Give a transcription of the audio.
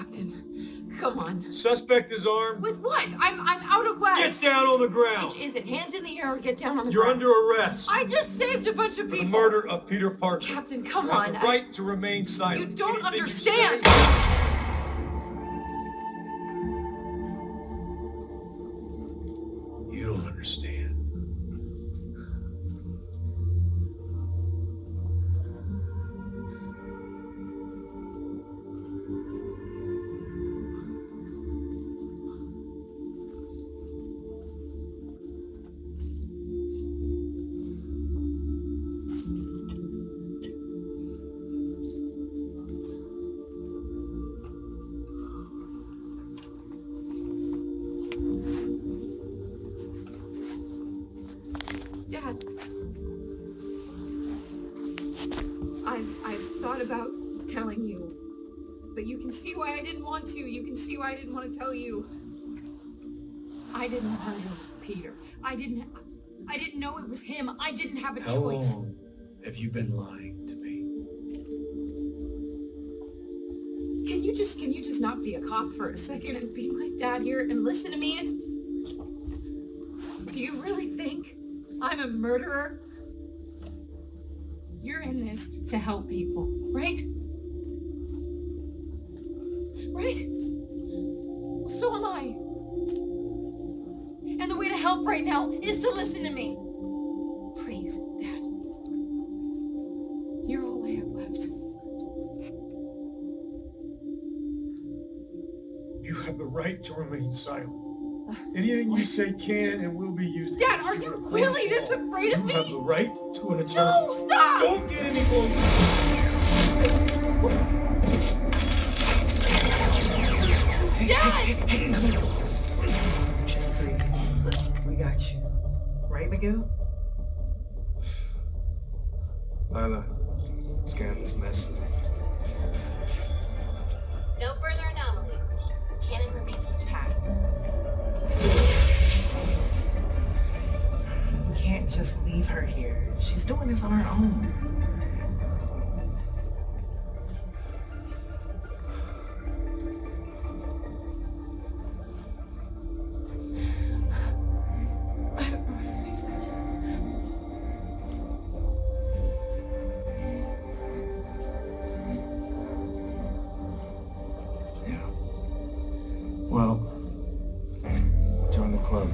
Captain, come on. Suspect is armed. With what? I'm I'm out of west. Get down on the ground. Which is it? Hands in the air or get down on the You're ground? under arrest. I just saved a bunch of for the murder of Peter Parker. Captain, come You have on. the I- right to remain silent. You don't Anything you understand. say- You don't understand. About telling you. But you can see why I didn't want to. You can see why I didn't want to tell you. I didn't murder Peter. I didn't I didn't know it was him. I didn't have a How choice. long have you been lying to me? Can you just can you just not be a cop for a second and be my dad here and listen to me? Do you really think I'm a murderer? You're in this to help people, right? Right? So am I. And the way to help right now is to listen to me. Please, Dad. You're all I have left. You have the right to remain silent. Anything you say can and will be used. Dad, against are you really of this afraid of You me? have the right to an attorney. No, stop! Don't get any closer. Dad! Just breathe. We got you. Right, Miguel? Lyla, scan this mess. can't just leave her here. She's doing this on her own. I don't know how to fix this. Yeah. Well, join the club.